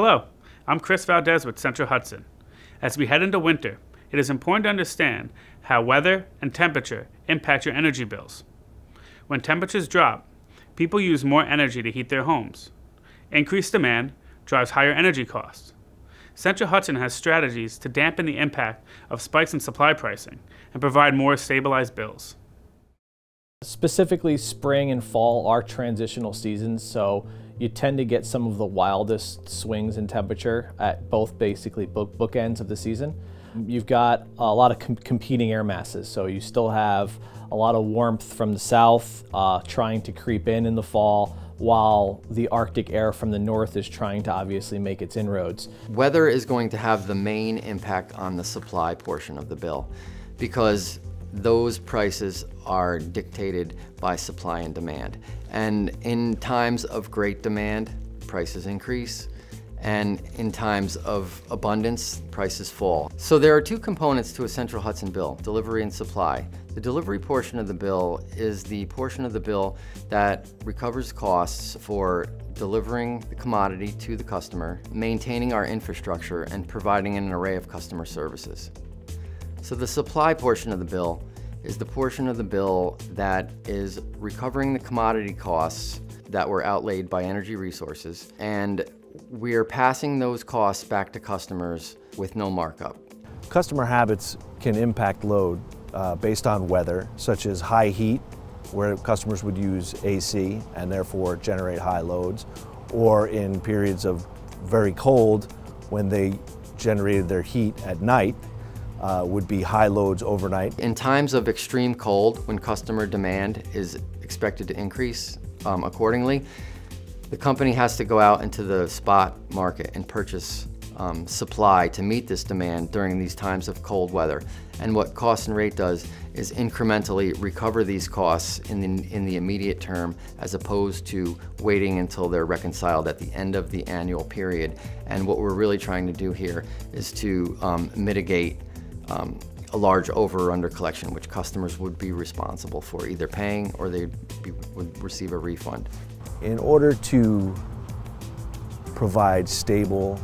Hello, I'm Chris Valdez with Central Hudson. As we head into winter, it is important to understand how weather and temperature impact your energy bills. When temperatures drop, people use more energy to heat their homes. Increased demand drives higher energy costs. Central Hudson has strategies to dampen the impact of spikes in supply pricing and provide more stabilized bills. Specifically, spring and fall are transitional seasons, so you tend to get some of the wildest swings in temperature at both basically book bookends of the season. You've got a lot of com competing air masses, so you still have a lot of warmth from the south uh, trying to creep in in the fall, while the Arctic air from the north is trying to obviously make its inroads. Weather is going to have the main impact on the supply portion of the bill because those prices are dictated by supply and demand. And in times of great demand, prices increase. And in times of abundance, prices fall. So there are two components to a Central Hudson bill, delivery and supply. The delivery portion of the bill is the portion of the bill that recovers costs for delivering the commodity to the customer, maintaining our infrastructure, and providing an array of customer services. So the supply portion of the bill is the portion of the bill that is recovering the commodity costs that were outlaid by energy resources and we are passing those costs back to customers with no markup. Customer habits can impact load uh, based on weather, such as high heat, where customers would use AC and therefore generate high loads, or in periods of very cold when they generated their heat at night uh, would be high loads overnight. In times of extreme cold, when customer demand is expected to increase um, accordingly, the company has to go out into the spot market and purchase um, supply to meet this demand during these times of cold weather. And what cost and rate does is incrementally recover these costs in the, in the immediate term as opposed to waiting until they're reconciled at the end of the annual period. And what we're really trying to do here is to um, mitigate um, a large over or under collection, which customers would be responsible for either paying or they would receive a refund. In order to provide stable,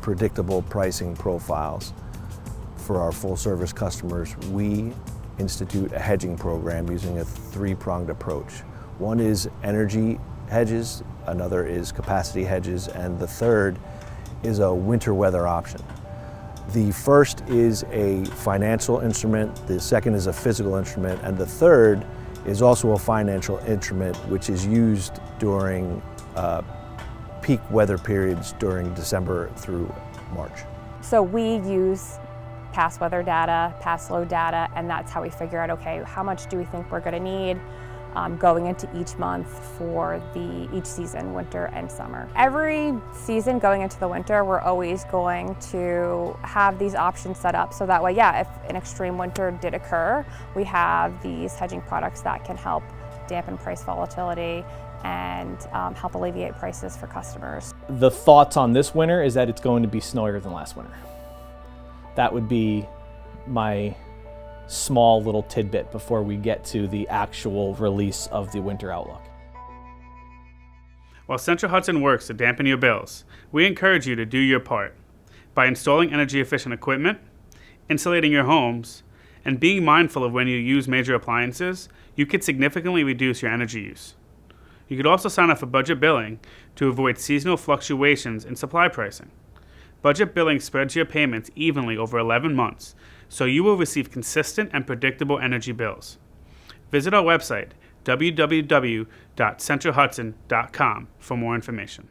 predictable pricing profiles for our full service customers, we institute a hedging program using a three-pronged approach. One is energy hedges, another is capacity hedges, and the third is a winter weather option. The first is a financial instrument, the second is a physical instrument, and the third is also a financial instrument which is used during uh, peak weather periods during December through March. So we use past weather data, past load data, and that's how we figure out, okay, how much do we think we're gonna need? Um, going into each month for the each season, winter and summer. Every season going into the winter, we're always going to have these options set up so that way, yeah, if an extreme winter did occur, we have these hedging products that can help dampen price volatility and um, help alleviate prices for customers. The thoughts on this winter is that it's going to be snowier than last winter. That would be my small little tidbit before we get to the actual release of the winter outlook. While Central Hudson works to dampen your bills, we encourage you to do your part by installing energy efficient equipment, insulating your homes, and being mindful of when you use major appliances, you could significantly reduce your energy use. You could also sign up for budget billing to avoid seasonal fluctuations in supply pricing. Budget billing spreads your payments evenly over 11 months, so you will receive consistent and predictable energy bills. Visit our website, www.centralhudson.com, for more information.